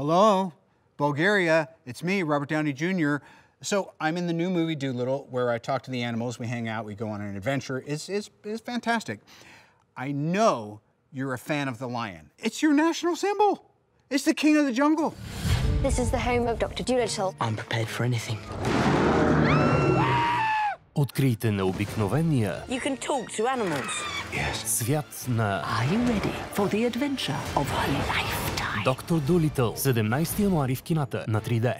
hello, Bulgaria, it's me, Robert Downey Jr. So I'm in the new movie Dolittle, where I talk to the animals, we hang out, we go on an adventure. It's, it's, it's fantastic. I know you're a fan of the lion. It's your national symbol. It's the king of the jungle. This is the home of Dr. Dolittle. I'm prepared for anything. Открийте необикновения. You can talk to animals. Yes. Свят на Are you ready for the adventure of her life? Доктор Долитъл. 17 януари в кината на 3D.